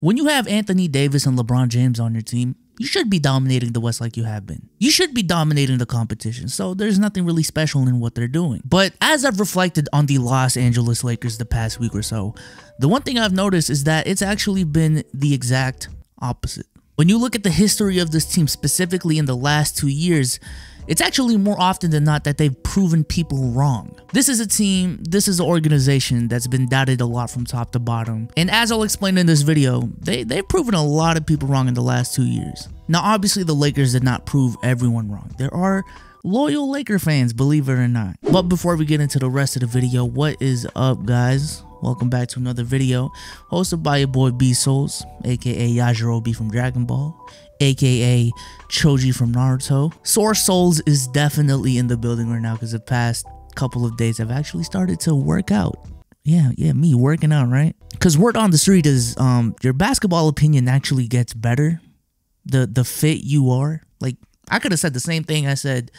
When you have Anthony Davis and LeBron James on your team, you should be dominating the West like you have been. You should be dominating the competition. So there's nothing really special in what they're doing. But as I've reflected on the Los Angeles Lakers the past week or so, the one thing I've noticed is that it's actually been the exact opposite. When you look at the history of this team, specifically in the last two years, it's actually more often than not that they've proven people wrong. This is a team, this is an organization that's been doubted a lot from top to bottom. And as I'll explain in this video, they, they've proven a lot of people wrong in the last two years. Now, obviously, the Lakers did not prove everyone wrong. There are loyal Laker fans, believe it or not. But before we get into the rest of the video, what is up, guys? Welcome back to another video hosted by your boy B Solz, aka Yajirobe from Dragon Ball, aka Choji from Naruto. Source Souls is definitely in the building right now because the past couple of days I've actually started to work out. Yeah, yeah, me working out, right? Because word on the street is um your basketball opinion actually gets better. The the fit you are. Like I could have said the same thing I said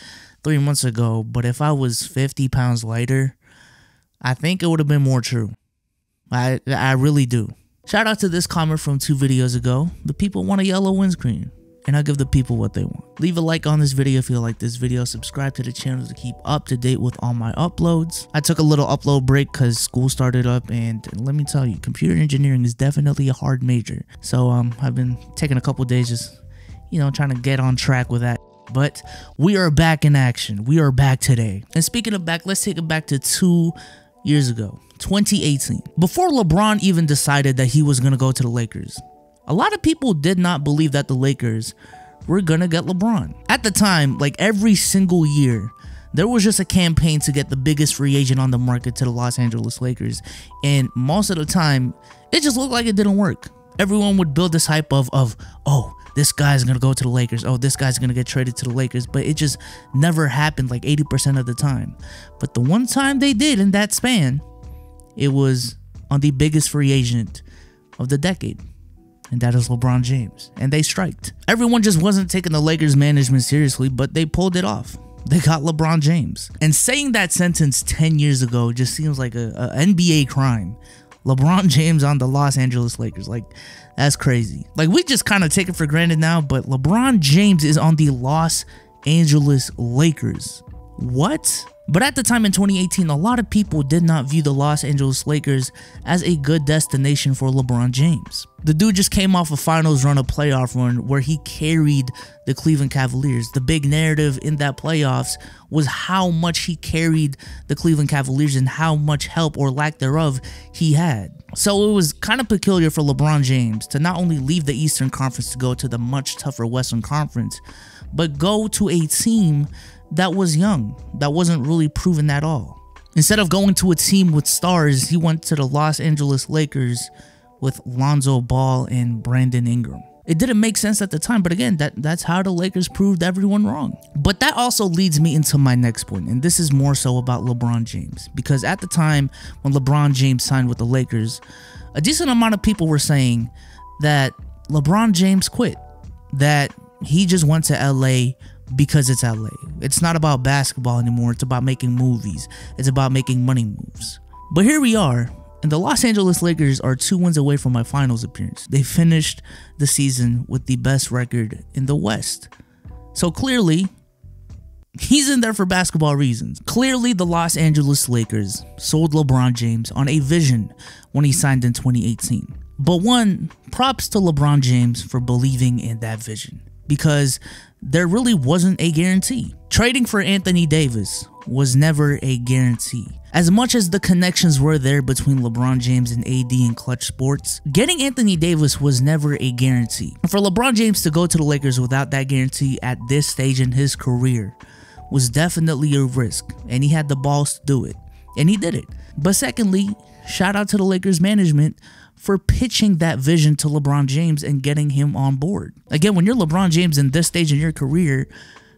three months ago, but if I was 50 pounds lighter, I think it would have been more true. I I really do. Shout out to this comment from two videos ago. The people want a yellow windscreen. And I'll give the people what they want. Leave a like on this video if you like this video. Subscribe to the channel to keep up to date with all my uploads. I took a little upload break because school started up and let me tell you, computer engineering is definitely a hard major. So um, I've been taking a couple days just, you know, trying to get on track with that. But we are back in action. We are back today. And speaking of back, let's take it back to two years ago. 2018. Before LeBron even decided that he was going to go to the Lakers, a lot of people did not believe that the Lakers were going to get LeBron. At the time, like every single year, there was just a campaign to get the biggest free agent on the market to the Los Angeles Lakers. And most of the time, it just looked like it didn't work. Everyone would build this hype of, of oh, this guy's gonna go to the Lakers. Oh, this guy's gonna get traded to the Lakers. But it just never happened like 80% of the time. But the one time they did in that span, it was on the biggest free agent of the decade. And that is LeBron James. And they striked. Everyone just wasn't taking the Lakers management seriously, but they pulled it off. They got LeBron James. And saying that sentence 10 years ago just seems like a, a NBA crime. LeBron James on the Los Angeles Lakers. Like, that's crazy. Like, we just kind of take it for granted now, but LeBron James is on the Los Angeles Lakers. What? But at the time in 2018, a lot of people did not view the Los Angeles Lakers as a good destination for LeBron James. The dude just came off a finals run, a playoff run where he carried the Cleveland Cavaliers. The big narrative in that playoffs was how much he carried the Cleveland Cavaliers and how much help or lack thereof he had. So it was kind of peculiar for LeBron James to not only leave the Eastern Conference to go to the much tougher Western Conference, but go to a team that was young, that wasn't really proven at all. Instead of going to a team with stars, he went to the Los Angeles Lakers with Lonzo Ball and Brandon Ingram. It didn't make sense at the time, but again, that, that's how the Lakers proved everyone wrong. But that also leads me into my next point, and this is more so about LeBron James. Because at the time when LeBron James signed with the Lakers, a decent amount of people were saying that LeBron James quit, that he just went to LA because it's LA. It's not about basketball anymore. It's about making movies. It's about making money moves. But here we are, and the Los Angeles Lakers are two wins away from my finals appearance. They finished the season with the best record in the West. So clearly, he's in there for basketball reasons. Clearly, the Los Angeles Lakers sold LeBron James on a vision when he signed in 2018. But one, props to LeBron James for believing in that vision because there really wasn't a guarantee. Trading for Anthony Davis was never a guarantee. As much as the connections were there between LeBron James and AD in Klutch Sports, getting Anthony Davis was never a guarantee. For LeBron James to go to the Lakers without that guarantee at this stage in his career was definitely a risk, and he had the balls to do it. And he did it. But secondly, shout out to the Lakers management for pitching that vision to LeBron James and getting him on board. Again, when you're LeBron James in this stage in your career,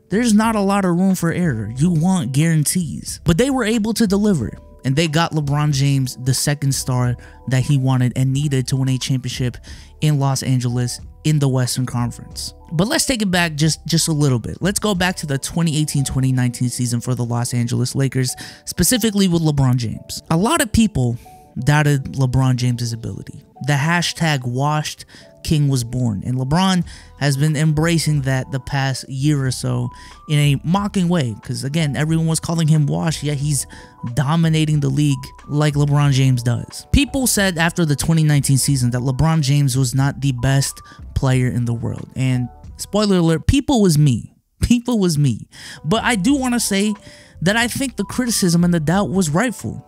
there's not a lot of room for error. You want guarantees. But they were able to deliver. And they got LeBron James the second star that he wanted and needed to win a championship in Los Angeles in the Western Conference. But let's take it back just, just a little bit. Let's go back to the 2018-2019 season for the Los Angeles Lakers, specifically with LeBron James. A lot of people doubted LeBron James's ability. The hashtag washed king was born. And LeBron has been embracing that the past year or so in a mocking way. Because again, everyone was calling him washed, yet he's dominating the league like LeBron James does. People said after the 2019 season that LeBron James was not the best player in the world. And spoiler alert, people was me. People was me. But I do want to say that I think the criticism and the doubt was rightful.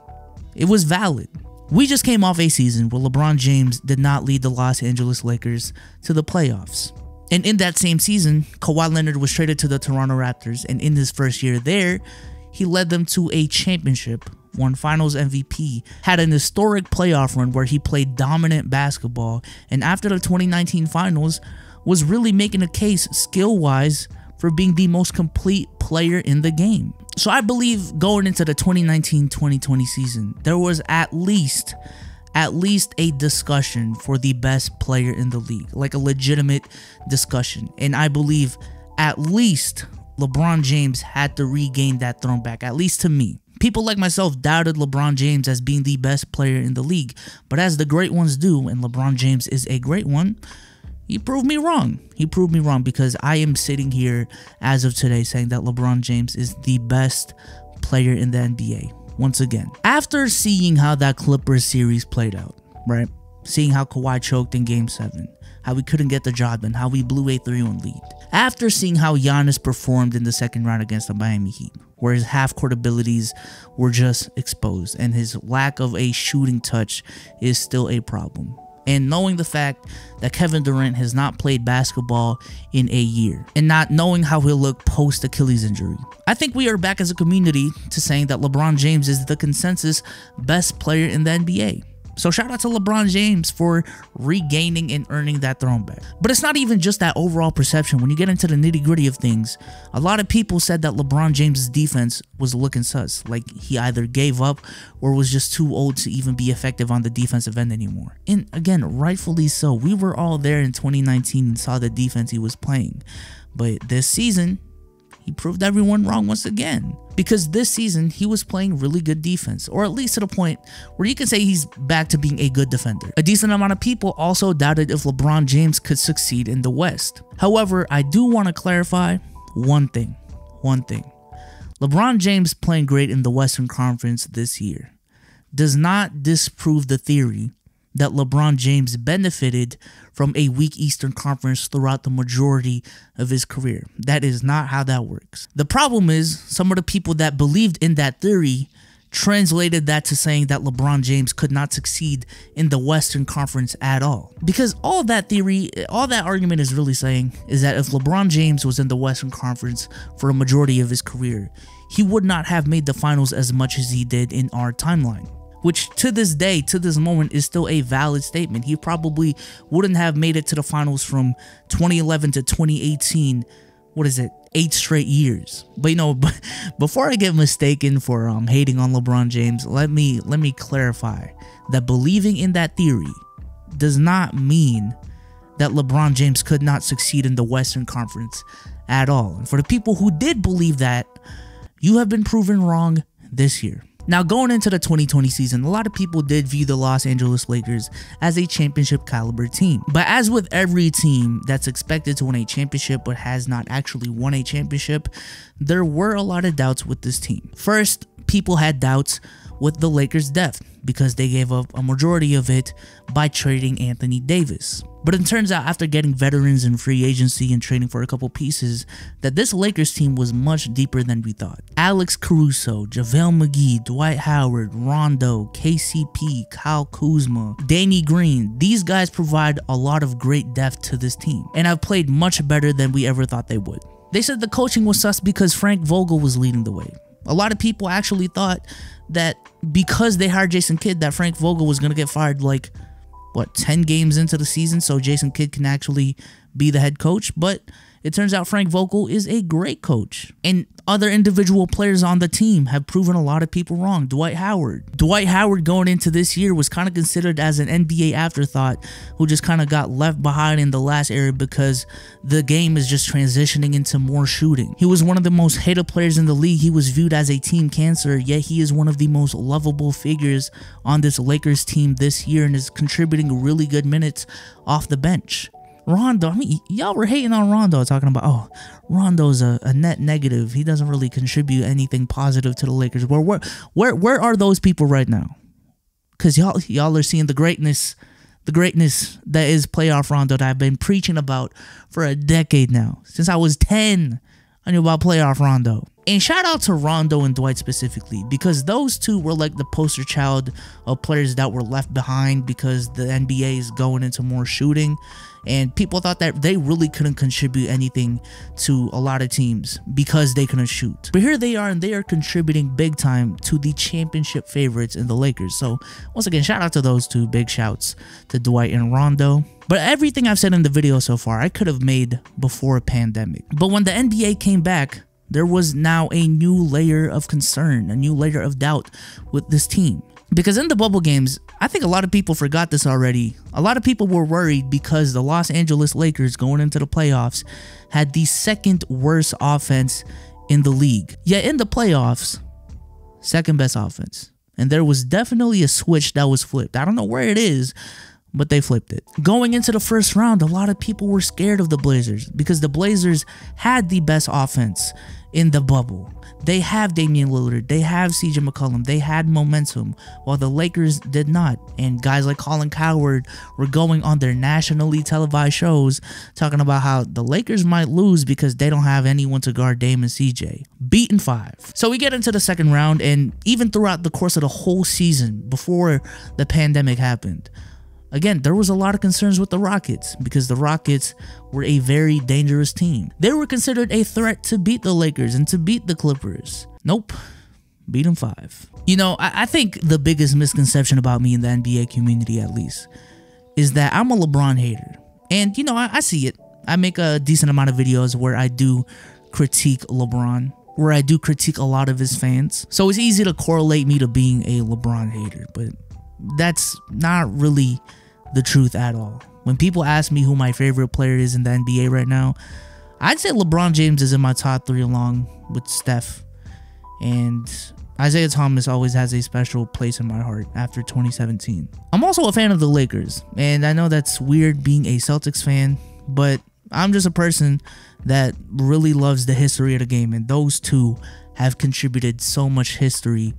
It was valid. We just came off a season where LeBron James did not lead the Los Angeles Lakers to the playoffs. And in that same season, Kawhi Leonard was traded to the Toronto Raptors, and in his first year there, he led them to a championship, won finals MVP, had an historic playoff run where he played dominant basketball, and after the 2019 finals, was really making a case skill wise for being the most complete player in the game. So I believe going into the 2019-2020 season, there was at least at least a discussion for the best player in the league, like a legitimate discussion. And I believe at least LeBron James had to regain that throne back, at least to me. People like myself doubted LeBron James as being the best player in the league, but as the great ones do, and LeBron James is a great one, he proved me wrong. He proved me wrong because I am sitting here as of today saying that LeBron James is the best player in the NBA. Once again, after seeing how that Clippers series played out, right? Seeing how Kawhi choked in game 7, how we couldn't get the job done, how we blew a 3-1 lead. After seeing how Giannis performed in the second round against the Miami Heat, where his half-court abilities were just exposed and his lack of a shooting touch is still a problem and knowing the fact that Kevin Durant has not played basketball in a year and not knowing how he'll look post Achilles injury. I think we are back as a community to saying that LeBron James is the consensus best player in the NBA. So shout out to LeBron James for regaining and earning that throne back. But it's not even just that overall perception. When you get into the nitty gritty of things, a lot of people said that LeBron James's defense was looking sus. Like he either gave up or was just too old to even be effective on the defensive end anymore. And again, rightfully so. We were all there in 2019 and saw the defense he was playing. But this season, he proved everyone wrong once again. Because this season, he was playing really good defense, or at least to the point where you can say he's back to being a good defender. A decent amount of people also doubted if LeBron James could succeed in the West. However, I do want to clarify one thing. One thing. LeBron James playing great in the Western Conference this year does not disprove the theory that LeBron James benefited from a weak Eastern Conference throughout the majority of his career. That is not how that works. The problem is some of the people that believed in that theory translated that to saying that LeBron James could not succeed in the Western Conference at all. Because all that theory, all that argument is really saying is that if LeBron James was in the Western Conference for a majority of his career, he would not have made the finals as much as he did in our timeline which to this day, to this moment, is still a valid statement. He probably wouldn't have made it to the finals from 2011 to 2018. What is it? Eight straight years. But you know, before I get mistaken for um, hating on LeBron James, let me let me clarify that believing in that theory does not mean that LeBron James could not succeed in the Western Conference at all. And for the people who did believe that, you have been proven wrong this year. Now, going into the 2020 season, a lot of people did view the Los Angeles Lakers as a championship caliber team. But as with every team that's expected to win a championship but has not actually won a championship, there were a lot of doubts with this team. First, people had doubts with the Lakers' depth because they gave up a majority of it by trading Anthony Davis. But it turns out after getting veterans in free agency and trading for a couple pieces, that this Lakers team was much deeper than we thought. Alex Caruso, JaVale McGee, Dwight Howard, Rondo, KCP, Kyle Kuzma, Danny Green, these guys provide a lot of great depth to this team and have played much better than we ever thought they would. They said the coaching was sus because Frank Vogel was leading the way. A lot of people actually thought that because they hired Jason Kidd, that Frank Vogel was going to get fired like what 10 games into the season so Jason Kidd can actually be the head coach, but It turns out Frank Vogel is a great coach. And other individual players on the team have proven a lot of people wrong. Dwight Howard. Dwight Howard going into this year was kind of considered as an NBA afterthought who just kind of got left behind in the last era because the game is just transitioning into more shooting. He was one of the most hated players in the league. He was viewed as a team cancer, yet he is one of the most lovable figures on this Lakers team this year and is contributing really good minutes off the bench. Rondo, I mean, y'all were hating on Rondo, talking about, oh, Rondo's a, a, net negative. He doesn't really contribute anything positive to the Lakers. Where, where, where, where are those people right now? Because y'all, y'all are seeing the greatness, the greatness that is playoff Rondo that I've been preaching about for a decade now. Since I was 10, I knew about playoff Rondo. And shout out to Rondo and Dwight specifically because those two were like the poster child of players that were left behind because the NBA is going into more shooting and people thought that they really couldn't contribute anything to a lot of teams because they couldn't shoot. But here they are and they are contributing big time to the championship favorites in the Lakers. So once again, shout out to those two. Big shouts to Dwight and Rondo. But everything I've said in the video so far, I could have made before a pandemic. But when the NBA came back, there was now a new layer of concern, a new layer of doubt with this team. Because in the bubble games, I think a lot of people forgot this already. A lot of people were worried because the Los Angeles Lakers going into the playoffs had the second worst offense in the league. Yet in the playoffs, second best offense. And there was definitely a switch that was flipped. I don't know where it is, but they flipped it. Going into the first round, a lot of people were scared of the Blazers because the Blazers had the best offense in the bubble. They have Damian Lillard, they have CJ McCollum, they had momentum, while the Lakers did not. And guys like Colin Cowherd were going on their nationally televised shows talking about how the Lakers might lose because they don't have anyone to guard Dame and CJ. Beaten five. So we get into the second round, and even throughout the course of the whole season before the pandemic happened, Again, there was a lot of concerns with the Rockets because the Rockets were a very dangerous team. They were considered a threat to beat the Lakers and to beat the Clippers. Nope. Beat them five. You know, I, I think the biggest misconception about me in the NBA community, at least, is that I'm a LeBron hater. And, you know, I, I see it. I make a decent amount of videos where I do critique LeBron where I do critique a lot of his fans. So it's easy to correlate me to being a LeBron hater, but that's not really the truth at all. When people ask me who my favorite player is in the NBA right now, I'd say LeBron James is in my top three along with Steph. And Isaiah Thomas always has a special place in my heart after 2017. I'm also a fan of the Lakers, and I know that's weird being a Celtics fan, but I'm just a person that really loves the history of the game, and those two have contributed so much history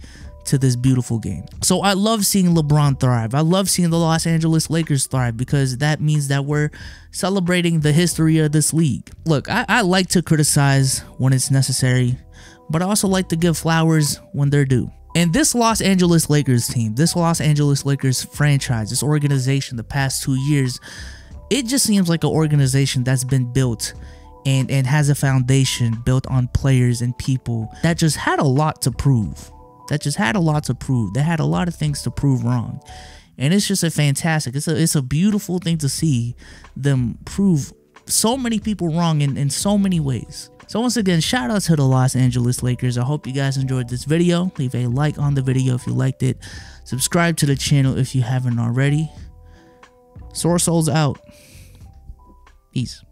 to this beautiful game. So I love seeing LeBron thrive. I love seeing the Los Angeles Lakers thrive because that means that we're celebrating the history of this league. Look, I, I like to criticize when it's necessary, but I also like to give flowers when they're due. And this Los Angeles Lakers team, this Los Angeles Lakers franchise, this organization the past two years, it just seems like an organization that's been built and, and has a foundation built on players and people that just had a lot to prove that just had a lot to prove. They had a lot of things to prove wrong. And it's just a fantastic, it's a it's a beautiful thing to see them prove so many people wrong in, in so many ways. So once again, shout out to the Los Angeles Lakers. I hope you guys enjoyed this video. Leave a like on the video if you liked it. Subscribe to the channel if you haven't already. Source Souls out. Peace.